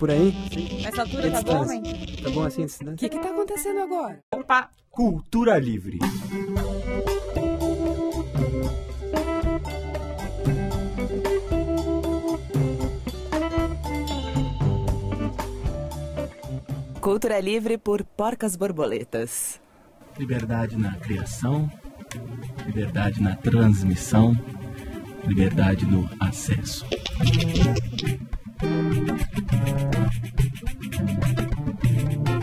por aí? Essa altura E a tá bom, hein? Tá bom assim O que que tá acontecendo agora? Opa! Cultura livre. Cultura livre por porcas borboletas. Liberdade na criação, liberdade na transmissão, liberdade no acesso. Thank you.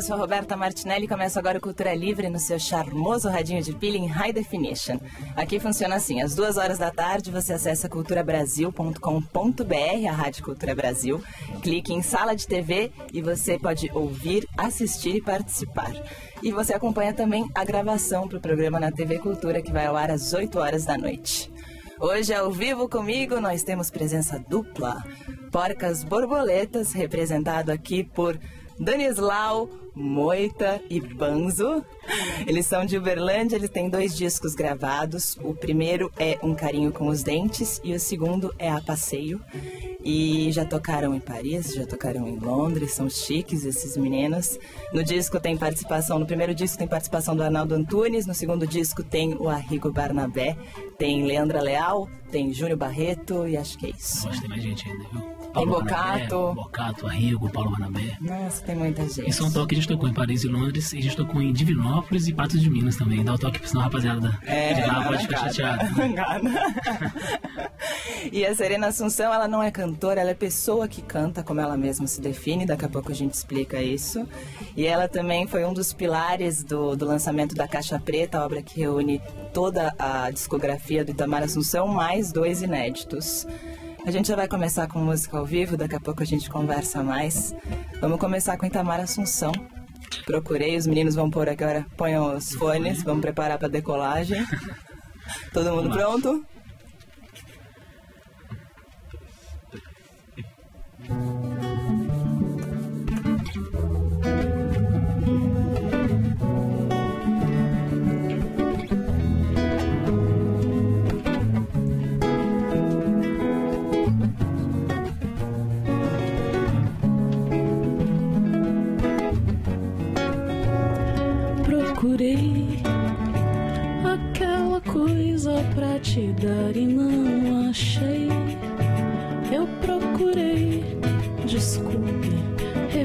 Eu sou Roberta Martinelli e começo agora o Cultura Livre no seu charmoso radinho de pilha em High Definition. Aqui funciona assim, às duas horas da tarde você acessa culturabrasil.com.br, a Rádio Cultura Brasil, clique em Sala de TV e você pode ouvir, assistir e participar. E você acompanha também a gravação para o programa na TV Cultura que vai ao ar às 8 horas da noite. Hoje ao vivo comigo nós temos presença dupla. Porcas Borboletas, representado aqui por Danislau, Moita e Banzo. Eles são de Uberlândia, eles têm dois discos gravados. O primeiro é Um Carinho com os Dentes e o segundo é A Passeio. E já tocaram em Paris, já tocaram em Londres, são chiques esses meninos. No disco tem participação, no primeiro disco tem participação do Arnaldo Antunes, no segundo disco tem o Arrigo Barnabé, tem Leandra Leal, tem Júnior Barreto e acho que é isso. Nossa, tem mais gente ainda, viu? Barnabé, Bocato. Bocato, Arrigo, Paulo Barnabé. Nossa, tem muita gente. Em São Toque a gente tocou em Paris e Londres, e a gente tocou em Divinópolis e Patos de Minas também. Dá o toque, senão a rapaziada da- É, de lá pode ficar chateada. E a Serena Assunção, ela não é cantora, ela é pessoa que canta, como ela mesma se define. Daqui a pouco a gente explica isso. E ela também foi um dos pilares do, do lançamento da Caixa Preta, a obra que reúne toda a discografia do Itamar Assunção, mais dois inéditos. A gente já vai começar com música ao vivo, daqui a pouco a gente conversa mais. Vamos começar com Itamar Assunção. Procurei, os meninos vão pôr agora, ponham os fones, vamos preparar para decolagem. Todo mundo pronto?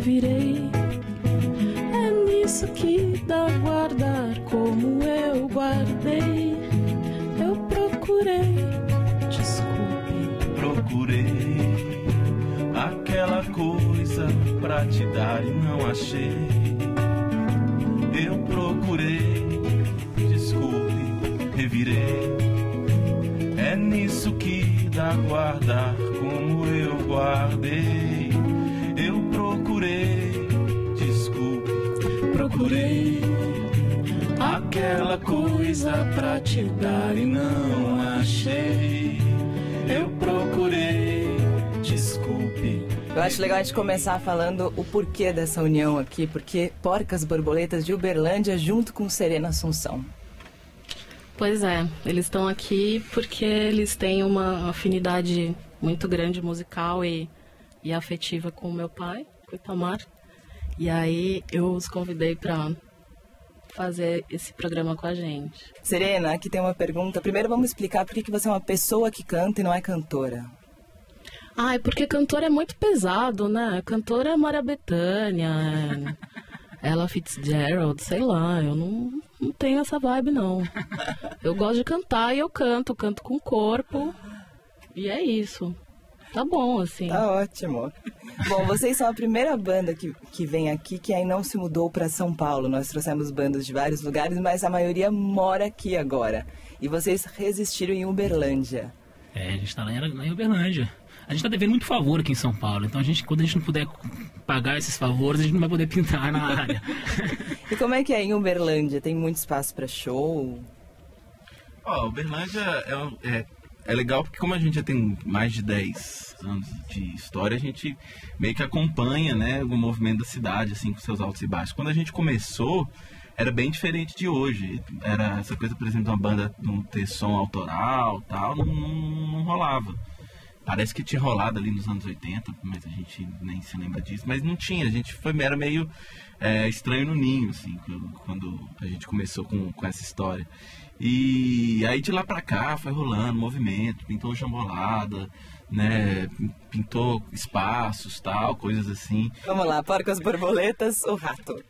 Revirei. É nisso que dá guardar como eu guardei. Eu procurei, desculpe. Procurei aquela coisa pra te dar e não achei. Eu procurei, desculpe, revirei. É nisso que dá guardar como eu guardei. Procurei aquela coisa pra te dar e não achei. Eu procurei, desculpe. Eu acho legal a gente começar falando o porquê dessa união aqui, porque Porcas Borboletas de Uberlândia junto com Serena Assunção. Pois é, eles estão aqui porque eles têm uma afinidade muito grande musical e, e afetiva com o meu pai, com o Itamar. E aí eu os convidei para fazer esse programa com a gente. Serena, aqui tem uma pergunta. Primeiro vamos explicar por que que você é uma pessoa que canta e não é cantora. Ai, porque cantor é muito pesado, né? Cantora é Maria Bethânia, é Ella Fitzgerald, sei lá, eu não, não tenho essa vibe, não. Eu gosto de cantar e eu canto, canto com o corpo. E é isso. Tá bom, assim. Tá ótimo. Bom, vocês são a primeira banda que, que vem aqui que aí não se mudou para São Paulo. Nós trouxemos bandas de vários lugares, mas a maioria mora aqui agora. E vocês resistiram em Uberlândia. É, a gente tá lá em, lá em Uberlândia. A gente tá devendo muito favor aqui em São Paulo, então a gente, quando a gente não puder pagar esses favores, a gente não vai poder pintar na área. E como é que é em Uberlândia? Tem muito espaço para show? Ó, Uberlândia é, um- é- é legal porque como a gente já tem mais de 10 anos de história, a gente meio que acompanha, né, o movimento da cidade, assim, com seus altos e baixos. Quando a gente começou, era bem diferente de hoje. Era essa coisa, por exemplo, de uma banda não ter som autoral tal, não, não, não rolava. Parece que tinha rolado ali nos anos 80, mas a gente nem se lembra disso. Mas não tinha, a gente foi, era meio é, estranho no ninho, assim, quando, quando a gente começou com, com essa história. E aí de lá pra cá foi rolando movimento, pintou jambolada, né? Pintou espaços, tal, coisas assim. Vamos lá, porcas borboletas, o rato.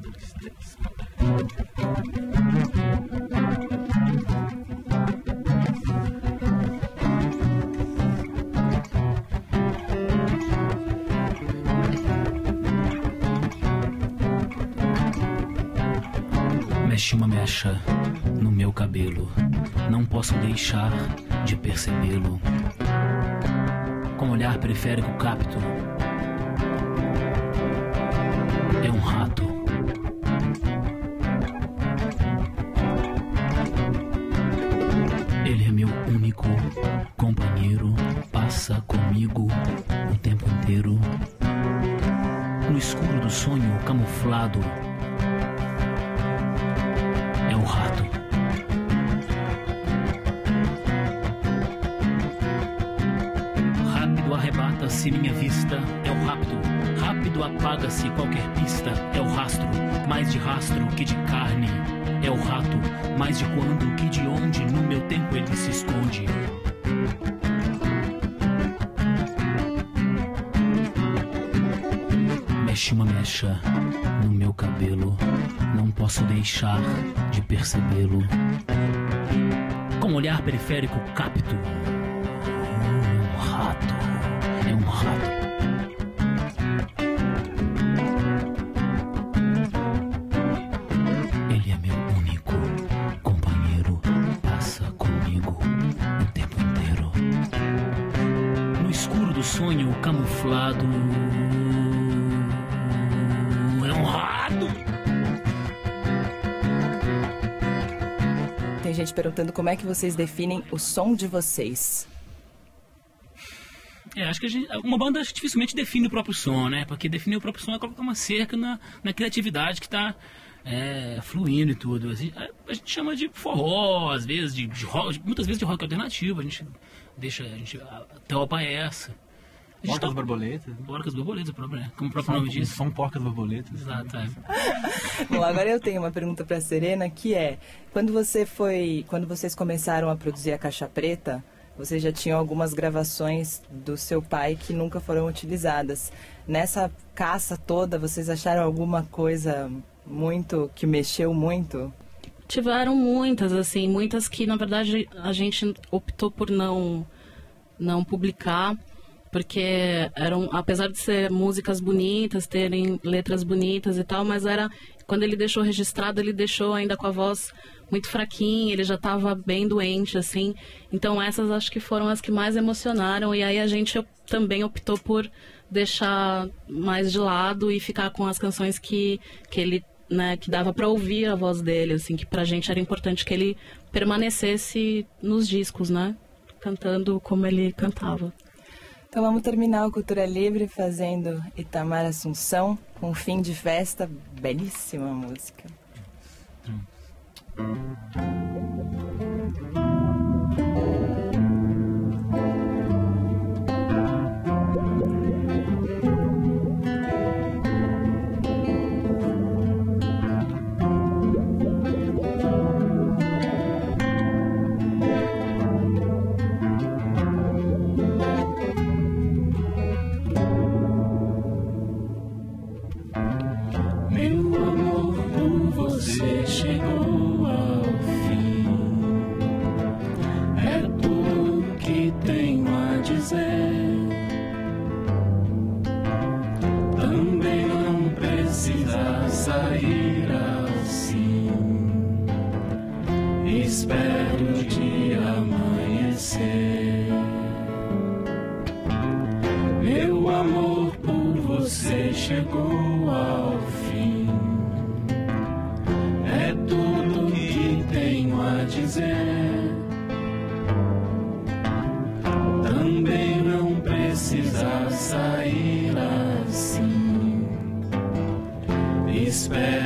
Dois, três, mecha no meu cabelo. Não posso deixar de percebê-lo. Com olhar periférico capto. É um rato. Ele é meu único companheiro. Passa comigo o tempo inteiro. No escuro do sonho camuflado é o rápido. Rápido apaga-se qualquer pista, é o rastro. Mais de rastro que de carne, é o rato. Mais de quando que de onde, no meu tempo ele se esconde. Mexe uma mecha no meu cabelo. Não posso deixar de percebê-lo. Com olhar periférico capto. É um rato. É um rato. Camuflado. É um rato. Tem gente perguntando como é que vocês definem o som de vocês. É, acho que gente- uma banda dificilmente define o próprio som, né? Porque definir o próprio som é colocar uma cerca na, na criatividade que está fluindo e tudo. A gente, a- a gente chama de forró, às vezes, de, de rock, muitas vezes de rock alternativo. A gente deixa, a gente a, essa. A Porcas borboletas. Porcas borboletas, né? como o próprio nome diz. são porcas borboletas. Exato, é. Bom, agora eu tenho uma pergunta para Serena, que é: quando você foi, quando vocês começaram a produzir a Caixa Preta, vocês já tinham algumas gravações do seu pai que nunca foram utilizadas. Nessa caça toda, vocês acharam alguma coisa muito que mexeu muito? Tiveram muitas, assim, muitas que na verdade a gente optou por não não publicar, porque eram, apesar de ser músicas bonitas, terem letras bonitas e tal, mas era quando ele deixou registrado, ele deixou ainda com a voz muito fraquinha, ele já estava bem doente, assim. Então essas acho que foram as que mais emocionaram e aí a gente também optou por deixar mais de lado e ficar com as canções que, que ele né, que dava para ouvir a voz dele, assim, que pra gente era importante que ele permanecesse nos discos, né? Cantando como ele cantava. Então vamos terminar o Cultura Livre fazendo Itamar Assunção com fim de festa, belíssima música. Meu espero de amanhecer. Meu amor por você chegou ao fim. É tudo que tenho a dizer. Também não precisa sair assim. Espero